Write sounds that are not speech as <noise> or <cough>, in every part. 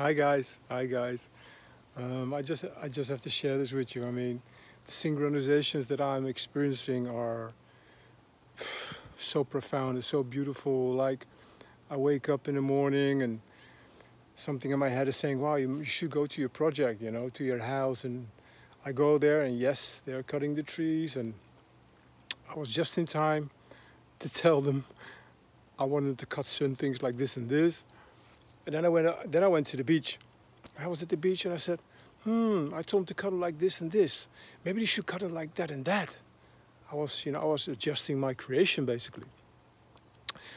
Hi guys, hi guys. Um, I just I just have to share this with you. I mean, the synchronizations that I'm experiencing are so profound It's so beautiful. Like I wake up in the morning and something in my head is saying, "Wow, you, you should go to your project, you know, to your house." And I go there, and yes, they're cutting the trees, and I was just in time to <laughs> tell them I wanted to cut certain things like this and this and then I went, uh, then I went to the beach. I was at the beach and I said, hmm, I told him to cut it like this and this. Maybe you should cut it like that and that. I was, you know, I was adjusting my creation basically.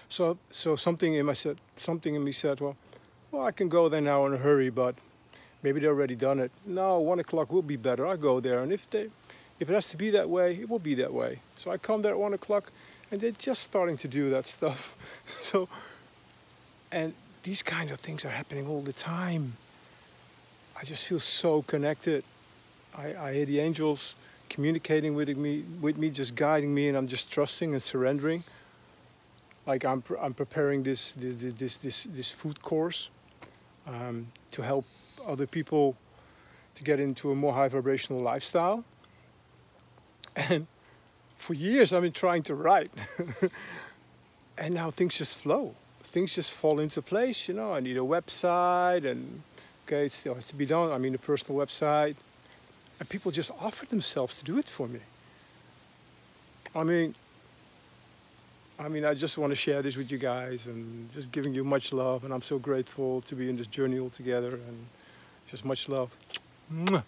So, so something in my said, something in me said, well, well, I can go there now in a hurry, but maybe they already done it. No, one o'clock will be better. I go there, and if they, if it has to be that way, it will be that way. So I come there at one o'clock, and they're just starting to do that stuff. <laughs> so, and these kind of things are happening all the time. I just feel so connected. I, I hear the angels communicating with me, with me, just guiding me, and I'm just trusting and surrendering. Like I'm, I'm preparing this, this, this, this, this food course um, to help other people to get into a more high vibrational lifestyle. <laughs> And for years I've been trying to write, <laughs> and now things just flow things just fall into place. You know, I need a website, and okay, it still has to be done. I mean, a personal website, and people just offer themselves to do it for me. I mean, I mean, I just want to share this with you guys, and just giving you much love, and I'm so grateful to be in this journey all together, and just much love. Mwah.